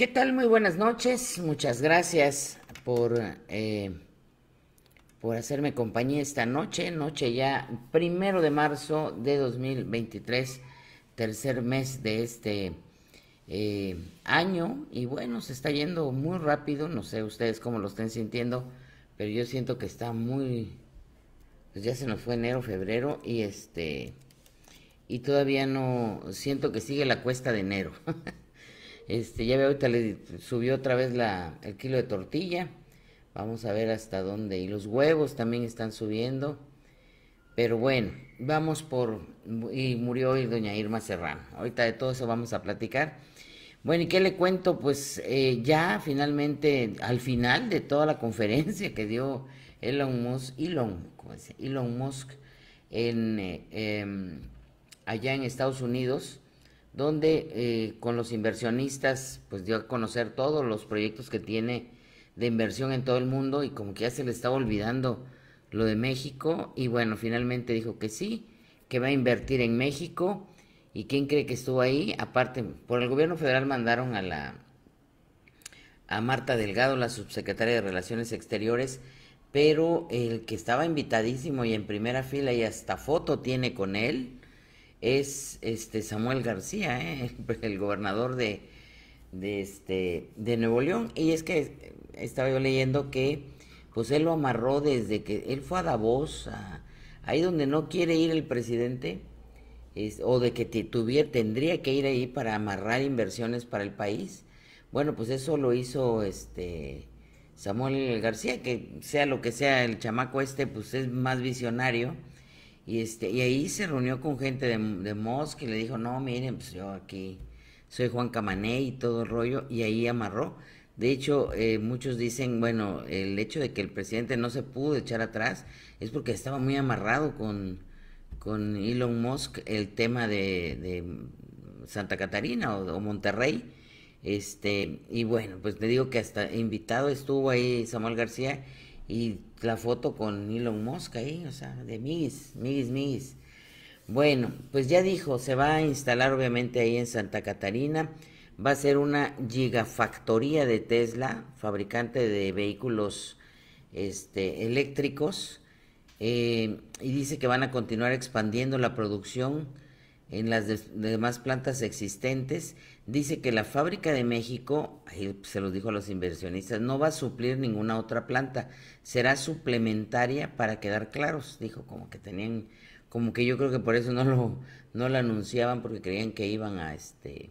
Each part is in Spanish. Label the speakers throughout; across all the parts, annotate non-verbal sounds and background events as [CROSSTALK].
Speaker 1: ¿Qué tal? Muy buenas noches. Muchas gracias por, eh, por hacerme compañía esta noche. Noche ya primero de marzo de 2023, tercer mes de este eh, año. Y bueno, se está yendo muy rápido. No sé ustedes cómo lo estén sintiendo, pero yo siento que está muy. Pues ya se nos fue enero, febrero y este. Y todavía no. Siento que sigue la cuesta de enero. [LAUGHS] Este, ya veo, ahorita le subió otra vez la, el kilo de tortilla. Vamos a ver hasta dónde. Y los huevos también están subiendo. Pero bueno, vamos por... Y murió hoy doña Irma Serrano. Ahorita de todo eso vamos a platicar. Bueno, ¿y qué le cuento? Pues eh, ya finalmente, al final de toda la conferencia que dio Elon Musk, Elon, ¿cómo? Elon Musk en, eh, em, allá en Estados Unidos, donde eh, con los inversionistas pues dio a conocer todos los proyectos que tiene de inversión en todo el mundo y como que ya se le estaba olvidando lo de México. Y bueno, finalmente dijo que sí, que va a invertir en México. Y quién cree que estuvo ahí, aparte por el gobierno federal mandaron a la a Marta Delgado, la subsecretaria de Relaciones Exteriores, pero el que estaba invitadísimo y en primera fila y hasta foto tiene con él, es este Samuel García, ¿eh? [LAUGHS] el, gobernador de, de, este, de Nuevo León. Y es que estaba yo leyendo que pues él lo amarró desde que él fue a Davos, ahí donde no quiere ir el presidente, o de que tendría que ir ahí para amarrar inversiones para el país. Bueno, pues eso lo hizo este Samuel García, que sea lo que sea el chamaco este, pues es más visionario y, este, y ahí se reunió con gente de, de Mosque y le dijo, no, miren, pues yo aquí soy Juan Camané y todo el rollo, y ahí amarró. De hecho, eh, muchos dicen, bueno, el hecho de que el presidente no se pudo echar atrás es porque estaba muy amarrado con, con Elon Musk el tema de, de Santa Catarina o, o, Monterrey. Este, y bueno, pues te digo que hasta invitado estuvo ahí Samuel García y la foto con Elon Musk ahí, o sea, de mis, mis, mis. Bueno, pues ya dijo, se va a instalar obviamente ahí en Santa Catarina, va a ser una gigafactoría de Tesla, fabricante de vehículos este, eléctricos, eh, y dice que van a continuar expandiendo la producción en las demás plantas existentes. Dice que la fábrica de México, ahí se los dijo a los inversionistas, no va a suplir ninguna otra planta, será suplementaria para quedar claros. Dijo como que tenían, como que yo creo que por eso no lo, no lo anunciaban porque creían que iban a este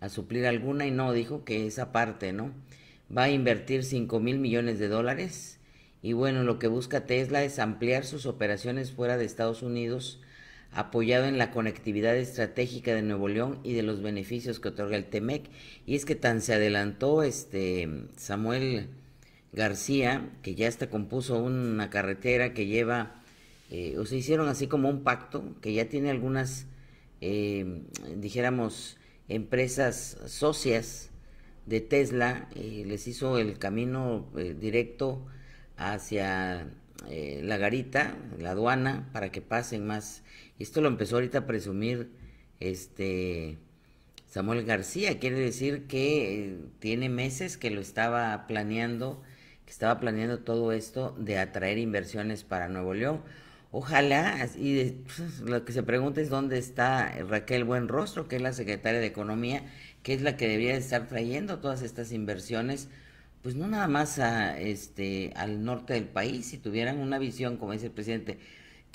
Speaker 1: a suplir alguna y no, dijo que esa parte, ¿no? Va a invertir 5 mil millones de dólares y bueno, lo que busca Tesla es ampliar sus operaciones fuera de Estados Unidos apoyado en la conectividad estratégica de Nuevo León y de los beneficios que otorga el TEMEC. Y es que tan se adelantó este Samuel García, que ya hasta compuso una carretera que lleva, eh, o se hicieron así como un pacto, que ya tiene algunas, eh, dijéramos, empresas socias de Tesla, eh, les hizo el camino directo hacia la garita, la aduana, para que pasen más esto lo empezó ahorita a presumir este Samuel García. Quiere decir que eh, tiene meses que lo estaba planeando, que estaba planeando todo esto de atraer inversiones para Nuevo León. Ojalá, y pues, lo que se pregunta es dónde está Raquel Buenrostro, que es la secretaria de Economía, que es la que debería estar trayendo todas estas inversiones, pues no nada más a, este, al norte del país, si tuvieran una visión, como dice el presidente,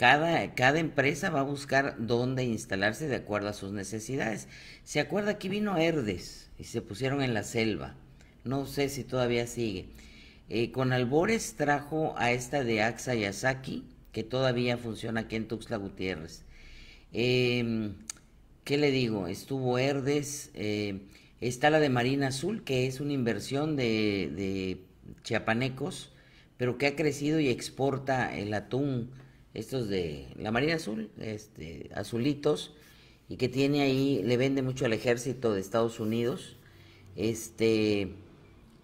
Speaker 1: cada, cada empresa va a buscar dónde instalarse de acuerdo a sus necesidades. ¿Se acuerda que vino Herdes y se pusieron en la selva? No sé si todavía sigue. Eh, con Albores trajo a esta de Axa Yasaki, que todavía funciona aquí en Tuxtla Gutiérrez. Em, ¿Qué le digo? Estuvo Herdes, eh, está la de Marina Azul, que es una inversión de, de chiapanecos, pero que ha crecido y exporta el atún estos de la Marina Azul, este, azulitos, y que tiene ahí, le vende mucho al ejército de Estados Unidos. Este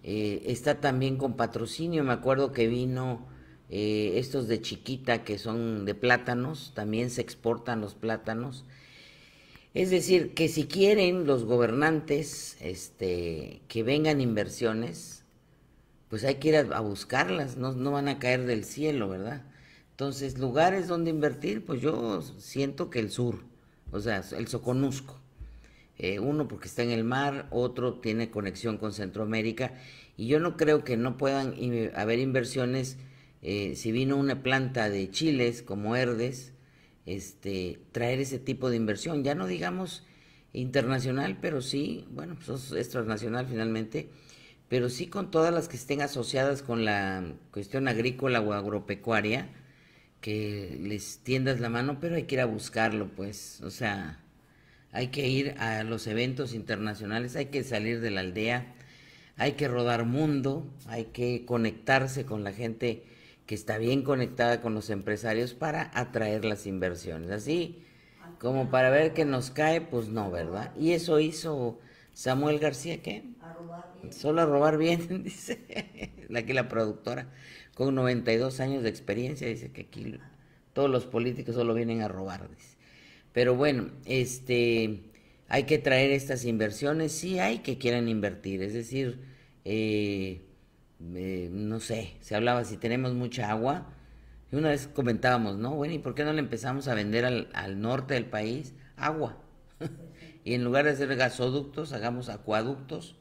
Speaker 1: eh, está también con patrocinio, me acuerdo que vino eh, estos de chiquita que son de plátanos, también se exportan los plátanos. Es decir, que si quieren los gobernantes este, que vengan inversiones, pues hay que ir a, buscarlas, no, no van a caer del cielo, ¿verdad? Entonces, lugares donde invertir, pues yo siento que el sur, o sea, el Soconusco. Eh, uno porque está en el mar, otro tiene conexión con Centroamérica, y yo no creo que no puedan haber inversiones eh, si vino una planta de chiles como Herdes, este, traer ese tipo de inversión, ya no digamos internacional, pero sí, bueno, pues es transnacional finalmente, pero sí con todas las que estén asociadas con la cuestión agrícola o agropecuaria, que les tiendas la mano, pero hay que ir a buscarlo, pues, o sea, hay que ir a los eventos internacionales, hay que salir de la aldea, hay que rodar mundo, hay que conectarse con la gente que está bien conectada con los empresarios para atraer las inversiones. Así como para ver que nos cae, pues no, ¿verdad? Y eso hizo Samuel García, ¿qué? A robar bien. Solo a robar bien, [LAUGHS] dice aquí la productora, con 92 años de experiencia, dice que aquí todos los políticos solo vienen a robar. Pero bueno, este, hay que traer estas inversiones, sí hay que quieran invertir, es decir, eh, eh, no sé, se hablaba si tenemos mucha agua, y una vez comentábamos, ¿no? Bueno, ¿y por qué no le empezamos a vender al, norte del país agua? [LAUGHS] y en lugar de hacer gasoductos, hagamos acueductos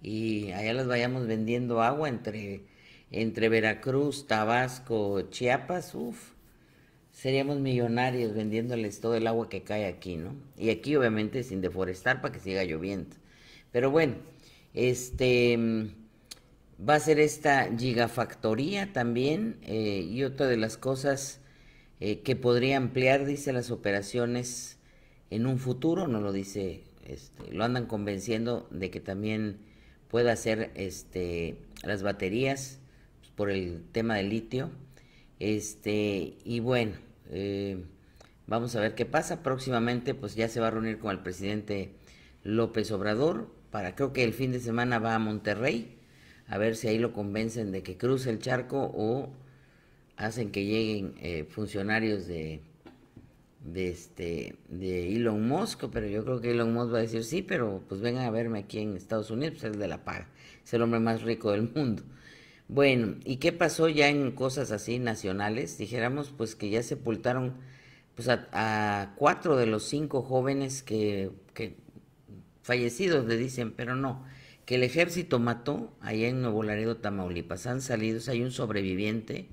Speaker 1: y allá las vayamos vendiendo agua entre, entre Veracruz, Tabasco, Chiapas, uff, seríamos millonarios vendiéndoles todo el agua que cae aquí, ¿no? Y aquí obviamente sin deforestar para que siga lloviendo. Pero bueno, este va a ser esta gigafactoría también eh, y otra de las cosas eh, que podría ampliar, dice, las operaciones en un futuro, no lo dice, este, lo andan convenciendo de que también pueda hacer este, las baterías por el tema del litio. Este, y bueno, eh, vamos a ver qué pasa. Próximamente, pues ya se va a reunir con el presidente López Obrador. Para, creo que el fin de semana va a Monterrey a ver si ahí lo convencen de que cruce el charco o hacen que lleguen eh, funcionarios de, de, este, de Elon Musk, pero yo creo que Elon Musk va a decir sí, pero pues vengan a verme aquí en Estados Unidos, pues es de la paga, es el hombre más rico del mundo. Bueno, ¿y qué pasó ya en cosas así nacionales? Dijéramos pues que ya sepultaron pues a, cuatro de los cinco jóvenes que, que fallecidos le dicen, pero no, que el ejército mató allá en Nuevo Laredo, Tamaulipas. Han salido, hay un sobreviviente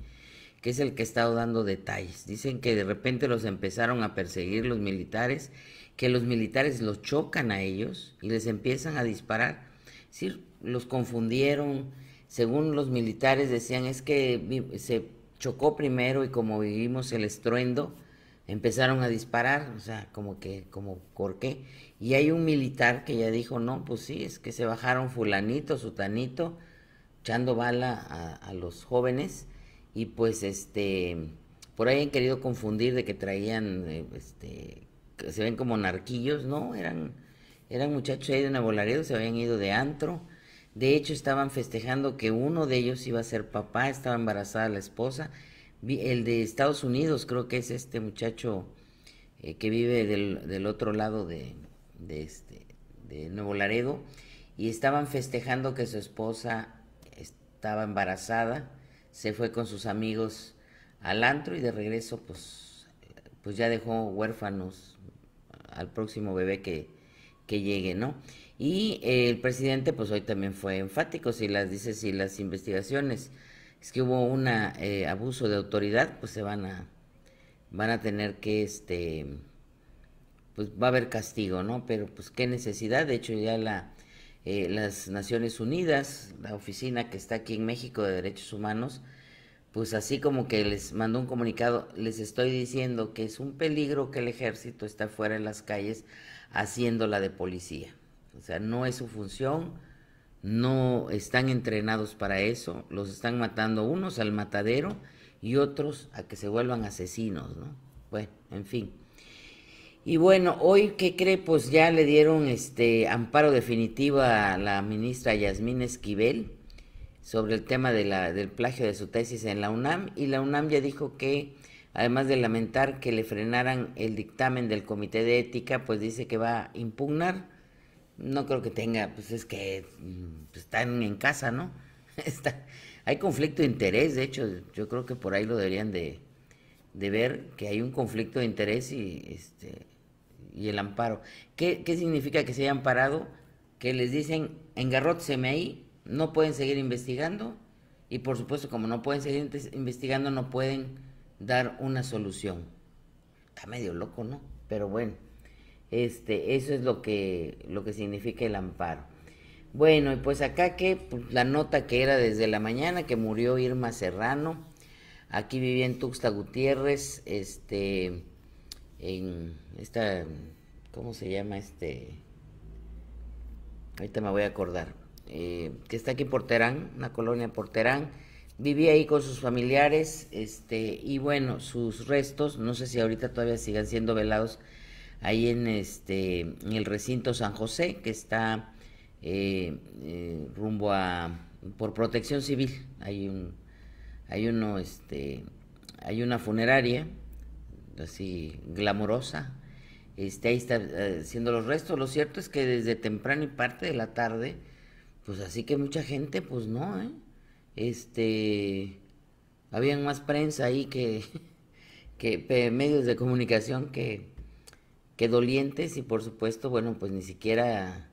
Speaker 1: que es el que ha estado dando detalles. Dicen que de repente los empezaron a perseguir los militares, que los militares los chocan a ellos y les empiezan a disparar. Sí, los confundieron. Según los militares decían, es que se chocó primero y como vivimos el estruendo, empezaron a disparar, o sea, como que, como, ¿por qué? Y hay un militar que ya dijo, no, pues sí, es que se bajaron fulanito, sutanito, echando bala a, los jóvenes, y pues este, por ahí han querido confundir de que traían, eh, este, que se ven como narquillos, no, eran, eran muchachos ahí de Nuevo Laredo, se habían ido de antro, de hecho estaban festejando que uno de ellos iba a ser papá, estaba embarazada la esposa, el de Estados Unidos creo que es este muchacho eh, que vive del, otro lado de, de, este, de Nuevo Laredo y estaban festejando que su esposa estaba embarazada, se fue con sus amigos al antro y de regreso pues, pues ya dejó huérfanos al próximo bebé que, que llegue, ¿no? Y el presidente pues hoy también fue enfático, si las dice, si las investigaciones es que hubo un eh, abuso de autoridad, pues se van a, van a tener que, este, pues va a haber castigo, ¿no? Pero pues qué necesidad, de hecho ya la, eh, las Naciones Unidas, la oficina que está aquí en México de Derechos Humanos, pues así como que les mandó un comunicado, les estoy diciendo que es un peligro que el ejército está fuera en las calles haciéndola de policía. O sea, no es su función, no están entrenados para eso, los están matando unos al matadero y otros a que se vuelvan asesinos, ¿no? Bueno, en fin. Y bueno, hoy, ¿qué cree? Pues ya le dieron este amparo definitivo a la ministra Yasmín Esquivel sobre el tema de la, del plagio de su tesis en la UNAM y la UNAM ya dijo que además de lamentar que le frenaran el dictamen del Comité de Ética, pues dice que va a impugnar. No creo que tenga, pues es que mm, pues, están en casa, ¿no? [LAUGHS] Está, hay conflicto de interés, de hecho, yo creo que por ahí lo deberían de, ver, que hay un conflicto de interés y, este, y el amparo. ¿Qué, ¿Qué significa que se hayan parado? Que les dicen, engarrótseme ahí, no pueden seguir investigando y por supuesto como no pueden seguir investigando no pueden dar una solución. Está medio loco, ¿no? Pero bueno, este, eso es lo que, lo que significa el amparo. Bueno, y pues acá que pues, la nota que era desde la mañana que murió Irma Serrano, aquí vivía en Tuxta Gutiérrez, este, en esta, ¿cómo se llama este? Ahorita me voy a acordar, eh, que está aquí por Terán, una colonia por Terán, vivía ahí con sus familiares, este, y bueno, sus restos, no sé si ahorita todavía sigan siendo velados ahí en este, en el recinto San José, que está eh, eh, rumbo a por protección civil. Hay un hay uno este hay una funeraria así glamurosa este ahí está haciendo los restos. Lo cierto es que desde temprano y parte de la tarde pues así que mucha gente pues no ¿eh? este habían más prensa ahí que [LAUGHS] que medios de comunicación que que dolientes y por supuesto bueno pues ni siquiera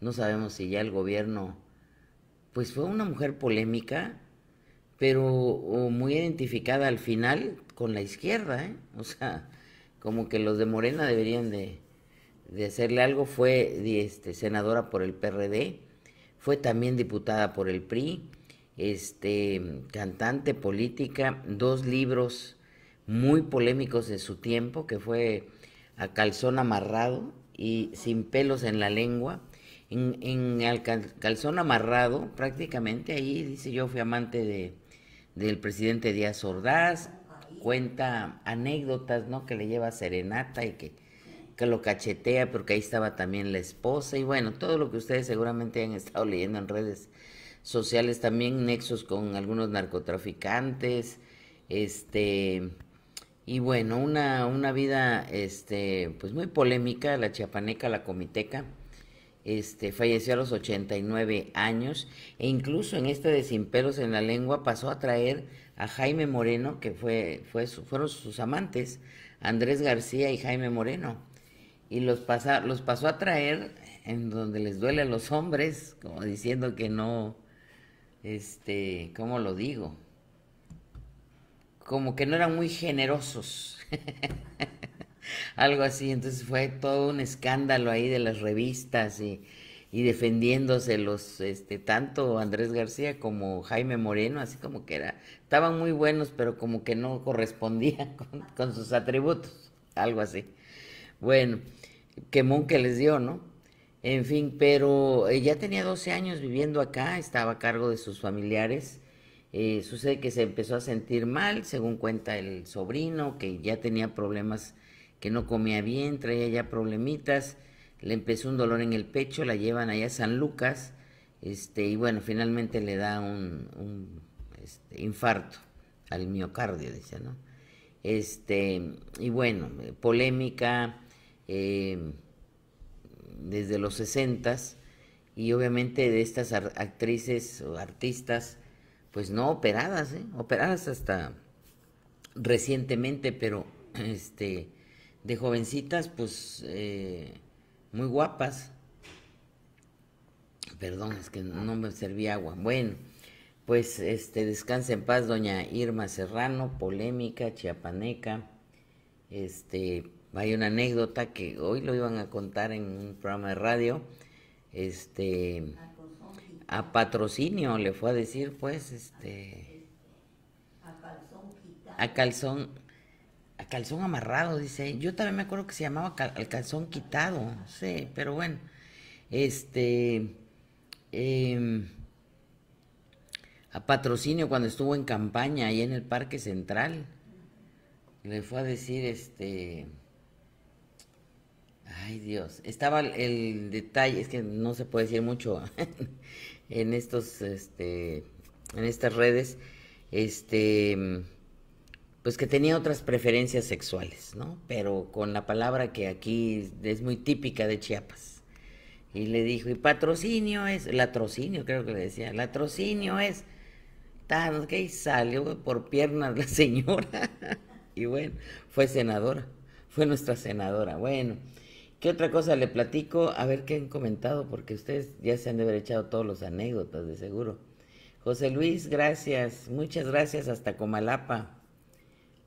Speaker 1: no sabemos si ya el gobierno, pues fue una mujer polémica, pero muy identificada al final con la izquierda, ¿eh? o sea, como que los de Morena deberían de, de hacerle algo, fue este, senadora por el PRD, fue también diputada por el PRI, este, cantante política, dos libros muy polémicos de su tiempo, que fue A calzón amarrado y Sin pelos en la lengua, en, el calzón amarrado, prácticamente ahí dice yo fui amante de, del presidente Díaz Ordaz, cuenta anécdotas, ¿no? Que le lleva serenata y que, que lo cachetea porque ahí estaba también la esposa. Y bueno, todo lo que ustedes seguramente han estado leyendo en redes sociales, también nexos con algunos narcotraficantes, este y bueno, una, una vida este pues muy polémica, la chiapaneca, la comiteca este, falleció a los 89 años e incluso en este de Sin pelos en la lengua pasó a traer a Jaime Moreno, que fue, fue fueron sus amantes, Andrés García y Jaime Moreno, y los, los pasó a traer en donde les duele a los hombres, como diciendo que no, este, ¿cómo lo digo? Como que no eran muy generosos. [LAUGHS] algo así. Entonces fue todo un escándalo ahí de las revistas y, y defendiéndose los, este, tanto Andrés García como Jaime Moreno, así como que era, estaban muy buenos, pero como que no correspondían [LAUGHS] con, sus atributos, algo así. Bueno, quemón que les dio, ¿no? En fin, pero ella ya tenía 12 años viviendo acá, estaba a cargo de sus familiares. Eh, sucede que se empezó a sentir mal, según cuenta el sobrino, que ya tenía problemas que no comía bien, traía ya problemitas, le empezó un dolor en el pecho, la llevan allá a San Lucas, este, y bueno, finalmente le da un, este, infarto al miocardio, dice, ¿no? Este, y bueno, polémica em, desde los sesentas, y obviamente de estas actrices o artistas, pues no operadas, ¿eh? operadas hasta recientemente, pero [CLEARS THROAT] este, de jovencitas, pues eh, muy guapas. Perdón, es que no me serví agua. Bueno, pues este descansa en paz doña Irma Serrano, polémica, chiapaneca. Este, hay una anécdota que hoy lo iban a contar en un programa de radio. Este a patrocinio le fue a decir pues este a calzón a calzón amarrado, dice. Yo también me acuerdo que se llamaba el calzón quitado, sí, pero bueno. Este. Em, a patrocinio cuando estuvo en campaña ahí en el Parque Central. Le fue a decir, este. Ay Dios, estaba el detalle, es que no se puede decir mucho [LAUGHS] en estos, este, en estas redes, este pues que tenía otras preferencias sexuales, ¿no? Pero con la palabra que aquí es muy típica de Chiapas. Y le dijo, y patrocinio es, latrocinio creo que le decía, latrocinio es, tal, que salió por piernas la [LAUGHS] señora. y bueno, fue senadora, fue nuestra senadora. Bueno, ¿qué otra cosa le platico? A ver qué han comentado, porque ustedes ya se han de haber echado todos los anécdotas, de seguro. José Luis, gracias, muchas gracias hasta Comalapa.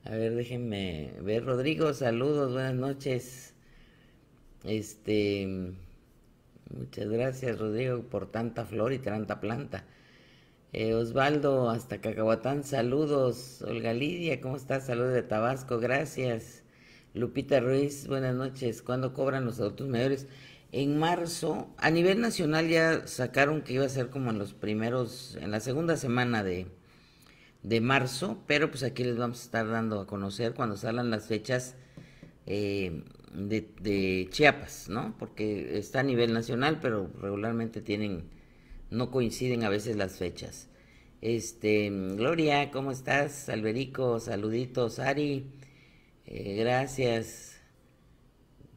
Speaker 1: A ver, déjenme ver. Rodrigo, saludos, buenas noches. Este, muchas gracias, Rodrigo, por tanta flor y tanta planta. Eh, Osvaldo, hasta Cacahuatán, saludos. Olga Lidia, ¿cómo estás? Saludos de Tabasco, gracias. Lupita Ruiz, buenas noches. ¿Cuándo cobran los adultos mayores? En marzo, a nivel nacional ya sacaron que iba a ser como en los primeros, en la segunda semana de, de marzo, pero pues aquí les vamos a estar dando a conocer cuando salgan las fechas eh, de, Chiapas, ¿no? Porque está a nivel nacional, pero regularmente tienen, no coinciden a veces las fechas. Este, Gloria, ¿cómo estás? Alberico, saluditos, Ari, eh, gracias,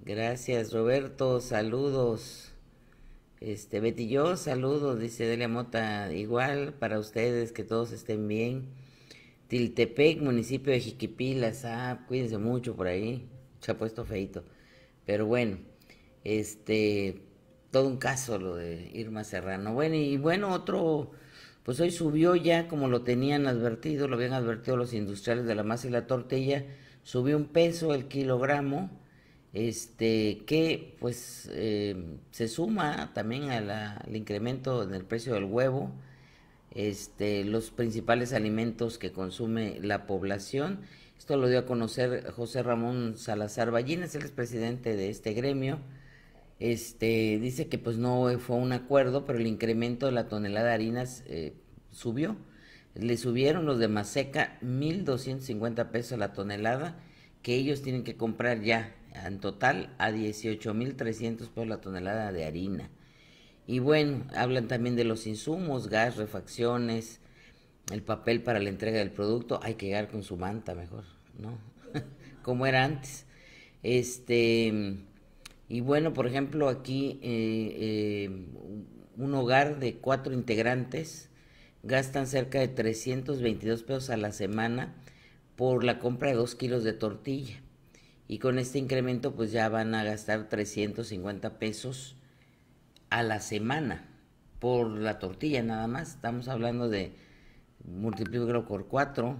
Speaker 1: gracias, Roberto, saludos. Este, Betty saludos, dice Delia Mota, igual para ustedes, que todos estén bien. Tiltepec, municipio de Jiquipilas, ah, cuídense mucho por ahí, se ha puesto feito. Pero bueno, este, todo un caso lo de Irma Serrano. Bueno, y bueno, otro, pues hoy subió ya, como lo tenían advertido, lo habían advertido los industriales de la masa y la tortilla, subió un peso el kilogramo este, que pues eh, se suma también al incremento en el precio del huevo, este, los principales alimentos que consume la población. Esto lo dio a conocer José Ramón Salazar Ballines, el presidente de este gremio. Este, dice que pues no fue un acuerdo, pero el incremento de la tonelada de harinas eh, subió. Le subieron los de Maseca 1.250 pesos la tonelada, que ellos tienen que comprar ya en total a 18.300 pesos la tonelada de harina. Y bueno, hablan también de los insumos, gas, refacciones, el papel para la entrega del producto. Hay que llegar con su manta mejor, ¿no? [LAUGHS] Como era antes. Este, y bueno, por ejemplo, aquí eh, eh, un hogar de cuatro integrantes gastan cerca de 322 pesos a la semana por la compra de dos kilos de tortilla y con este incremento pues ya van a gastar 350 pesos a la semana por la tortilla nada más. Estamos hablando de multiplícalo por 4,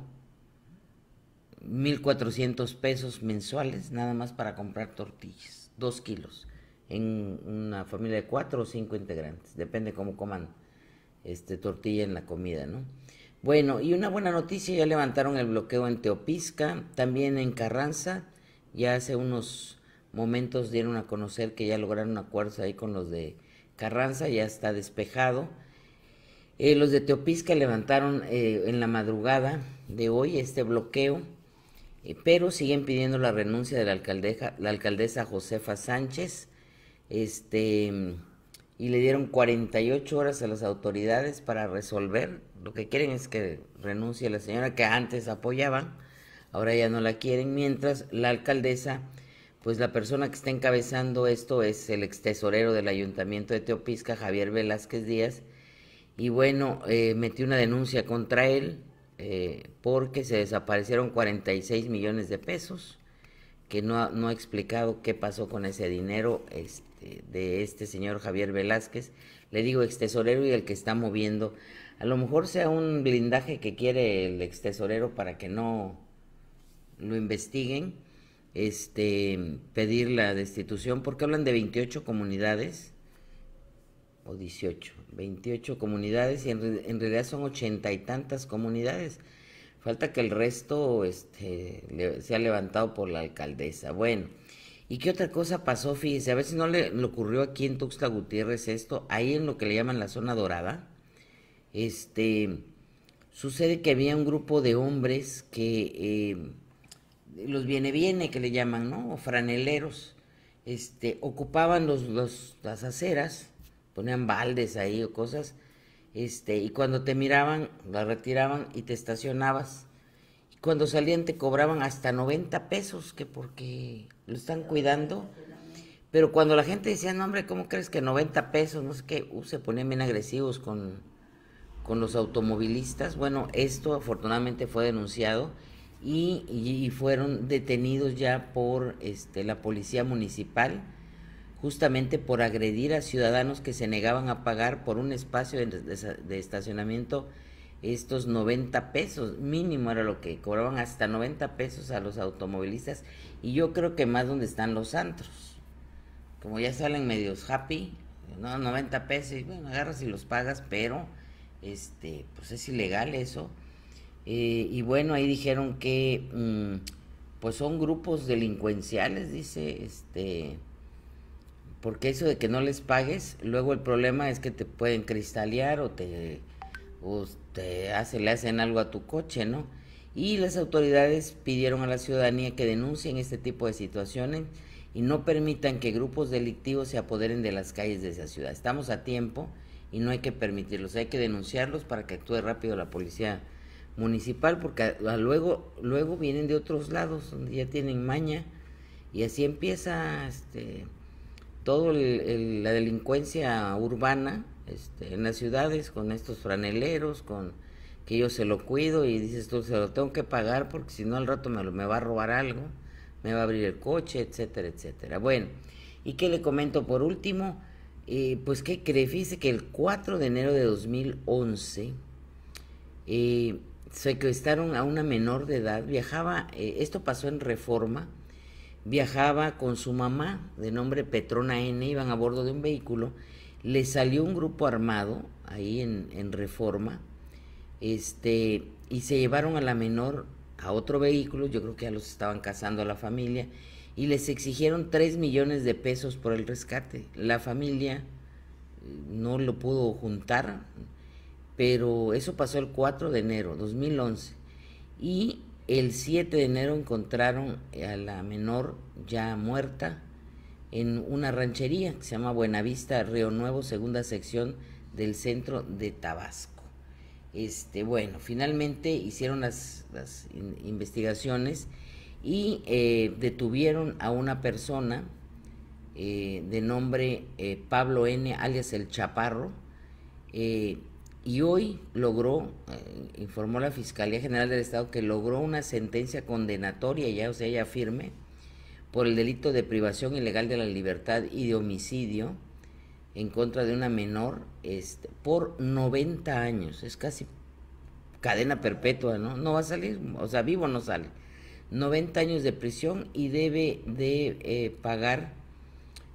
Speaker 1: 1400 pesos mensuales nada más para comprar tortillas, 2 kilos, en una familia de 4 o 5 integrantes, depende cómo coman este, tortilla en la comida, ¿no? Bueno, y una buena noticia, ya levantaron el bloqueo en Teopisca, también en Carranza, ya hace unos momentos dieron a conocer que ya lograron un acuerdo ahí con los de Carranza, ya está despejado. Eh, los de Teopisca levantaron eh, en la madrugada de hoy este bloqueo, eh, pero siguen pidiendo la renuncia de la alcaldesa, la alcaldesa Josefa Sánchez, este, y le dieron 48 horas a las autoridades para resolver. Lo que quieren es que renuncie la señora que antes apoyaban ahora ya no la quieren, mientras la alcaldesa, pues la persona que está encabezando esto es el ex tesorero del ayuntamiento de Teopisca, Javier Velázquez Díaz, y bueno, eh, metió una denuncia contra él eh, porque se desaparecieron 46 millones de pesos, que no ha, explicado qué pasó con ese dinero este, de este señor Javier Velázquez, le digo ex tesorero y el que está moviendo, a lo mejor sea un blindaje que quiere el ex tesorero para que no lo investiguen, este, pedir la destitución, porque hablan de 28 comunidades, o 18, 28 comunidades, y en, realidad son ochenta y tantas comunidades. Falta que el resto este, sea levantado por la alcaldesa. Bueno, ¿y qué otra cosa pasó? Fíjese, a veces no le, ocurrió aquí en Tuxtla Gutiérrez esto, ahí en lo que le llaman la zona dorada, este, sucede que había un grupo de hombres que... Eh, los viene viene que le llaman, ¿no? O franeleros, este, ocupaban los, los, las aceras, ponían baldes ahí o cosas, este, y cuando te miraban, la retiraban y te estacionabas. cuando salían te cobraban hasta 90 pesos, que porque lo están cuidando. Pero cuando la gente decía, no hombre, ¿cómo crees que 90 pesos? No sé qué, uh, se ponían bien agresivos con, con los automovilistas. Bueno, esto afortunadamente fue denunciado y, y, fueron detenidos ya por este, la policía municipal, justamente por agredir a ciudadanos que se negaban a pagar por un espacio de, estacionamiento estos 90 pesos, mínimo era lo que cobraban hasta 90 pesos a los automovilistas y yo creo que más donde están los antros. Como ya salen medios happy, no, 90 pesos, y bueno, agarras y los pagas, pero este, pues es ilegal eso. Eh, y bueno, ahí dijeron que mm, pues son grupos delincuenciales, dice, este, porque eso de que no les pagues, luego el problema es que te pueden cristalear o te o te hace, le hacen algo a tu coche, ¿no? Y las autoridades pidieron a la ciudadanía que denuncien este tipo de situaciones y no permitan que grupos delictivos se apoderen de las calles de esa ciudad. Estamos a tiempo y no hay que permitirlos, hay que denunciarlos para que actúe rápido la policía municipal porque luego luego vienen de otros lados donde ya tienen maña y así empieza este todo la delincuencia urbana este, en las ciudades con estos franeleros, con que yo se lo cuido y dices tú, se lo tengo que pagar porque si no al rato me, me va a robar algo, me va a abrir el coche, etcétera, etcétera. Bueno, ¿y qué le comento por último? Eh, pues que cree, que el 4 de enero de 2011 eh, secuestraron a una menor de edad, viajaba, eh, esto pasó en Reforma, viajaba con su mamá de nombre Petrona N, iban a bordo de un vehículo le salió un grupo armado ahí en, Reforma, este, y se llevaron a la menor a otro vehículo, yo creo que ya los estaban casando a la familia, y les exigieron 3 millones de pesos por el rescate. La familia eh, no lo pudo juntar, pero eso pasó el 4 de enero 2011. Y el 7 de enero encontraron a la menor ya muerta en una ranchería que se llama Buenavista Río Nuevo, segunda sección del centro de Tabasco. Este, bueno, finalmente hicieron las, investigaciones y eh, detuvieron a una persona eh, de nombre eh, Pablo N., alias el Chaparro, y hoy logró, informó la Fiscalía General del Estado, que logró una sentencia condenatoria, ya, o sea, ya firme, por el delito de privación ilegal de la libertad y de homicidio en contra de una menor este, por 90 años. Es casi cadena perpetua, ¿no? No va a salir, o sea, vivo no sale. 90 años de prisión y debe de eh, pagar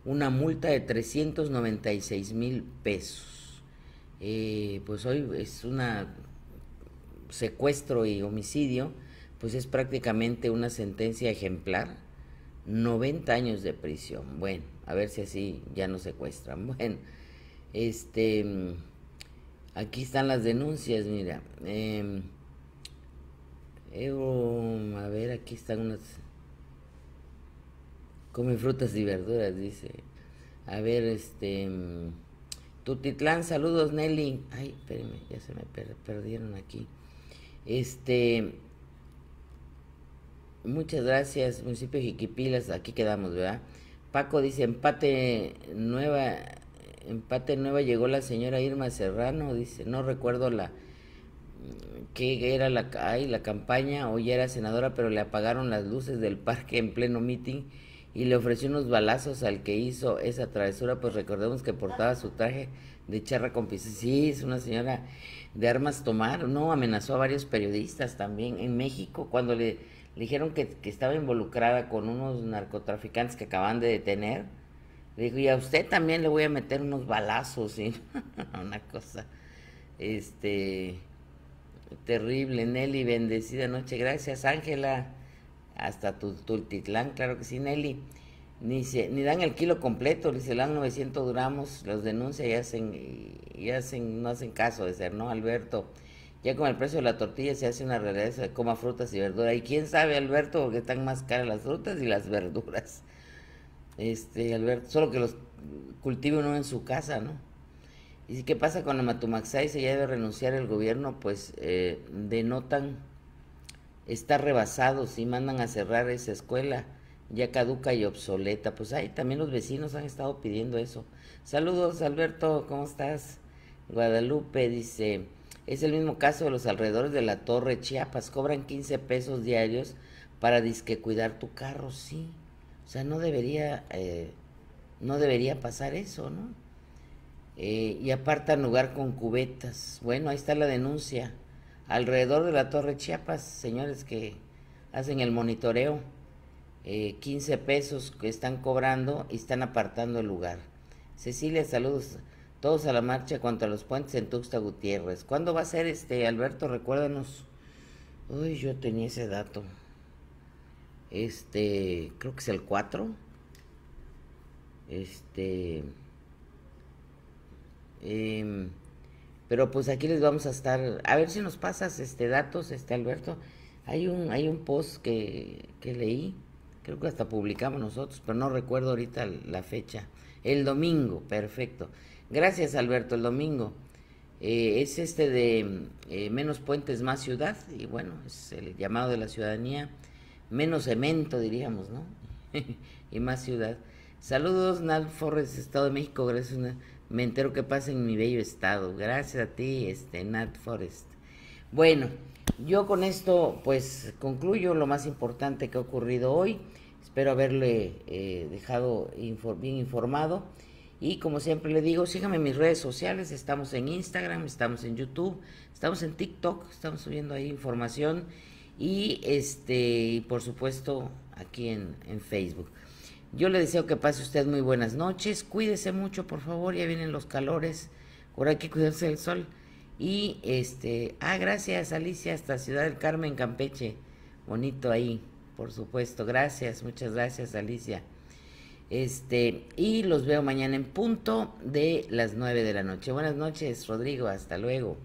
Speaker 1: una multa de 396 mil pesos. Eh, pues hoy es una secuestro y homicidio, pues es prácticamente una sentencia ejemplar 90 años de prisión. Bueno, a ver si así ya no secuestran. [LAUGHS] Bueno, este, aquí están las denuncias, mira. Eh, a ver, aquí están unas... Come frutas y verduras, dice. A ver, este... Tutitlán, saludos Nelly. Ay, espérenme, ya se me perdieron aquí. Este... Muchas gracias, municipio de Jiquipilas, aquí quedamos, ¿verdad? Paco dice, empate nueva, empate nueva llegó la señora Irma Serrano, dice, no recuerdo la que era la, ay, la campaña, hoy era senadora, pero le apagaron las luces del parque en pleno meeting y le ofreció unos balazos al que hizo esa travesura, pues recordemos que portaba su traje de charra con pisos. Sí, es una señora de armas tomar, no, amenazó a varios periodistas también en México cuando le dijeron que, estaba involucrada con unos narcotraficantes que acaban de detener. Le dijo, y a usted también le voy a meter unos balazos, y [LAUGHS] una cosa, este, terrible. Nelly, bendecida noche. Gracias, Ángela. Hasta tu, Tultitlán, claro que sí, Nelly. Ni, se, ni dan el kilo completo, dice, dan 900 gramos, los denuncia y hacen, y hacen, no hacen caso de ser, ¿no, Alberto? Ya con el precio de la tortilla se hace una realidad, se coma frutas y verduras. Y quién sabe, Alberto, porque están más caras las frutas y las verduras. Este, Alberto, solo que los cultive uno en su casa, ¿no? Y qué pasa con la Matumaxay, si ya debe renunciar el gobierno, pues eh, denotan está rebasado, si mandan a cerrar esa escuela, ya caduca y obsoleta. Pues ahí también los vecinos han estado pidiendo eso. Saludos, Alberto, ¿cómo estás? Guadalupe dice, es el mismo caso de los alrededores de la Torre Chiapas, cobran 15 pesos diarios para disque cuidar tu carro, sí. O sea, no debería, eh, no debería pasar eso, ¿no? Eh, y apartan lugar con cubetas. Bueno, ahí está la denuncia. Alrededor de la Torre Chiapas, señores que hacen el monitoreo, 15 eh, pesos que están cobrando y están apartando el lugar. Cecilia, saludos todos a la marcha contra los puentes en Tuxta Gutiérrez. ¿Cuándo va a ser este, Alberto? Recuérdanos. Uy, yo tenía ese dato. Este, creo que es el 4. Este. Em, pero pues aquí les vamos a estar. A ver si nos pasas este datos, este Alberto. Hay un, hay un post que, que leí. Creo que hasta publicamos nosotros, pero no recuerdo ahorita la fecha. El domingo, perfecto. Gracias, Alberto, el domingo. Eh, es este de eh, menos puentes, más ciudad, y bueno, es el llamado de la ciudadanía, menos cemento, diríamos, ¿no? [LAUGHS] y más ciudad. Saludos, Nal Forres, Estado de México, gracias. Me entero que pasa en mi bello estado. Gracias a ti, este, Nat Forest. Bueno, yo con esto, pues, concluyo lo más importante que ha ocurrido hoy. Espero haberle eh, dejado bien informado. Y como siempre le digo, síganme en mis redes sociales, estamos en Instagram, estamos en YouTube, estamos en TikTok, estamos subiendo ahí información y este por supuesto aquí en Facebook. Yo le deseo que pase usted muy buenas noches, cuídese mucho por favor, ya vienen los calores, ahora hay que cuidarse del sol. Y este, ah, gracias Alicia, hasta Ciudad del Carmen, Campeche, bonito ahí, por supuesto, gracias, muchas gracias Alicia. Este, y los veo mañana en punto de las 9 de la noche. Buenas noches, Rodrigo, hasta luego.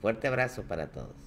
Speaker 1: Fuerte abrazo para todos.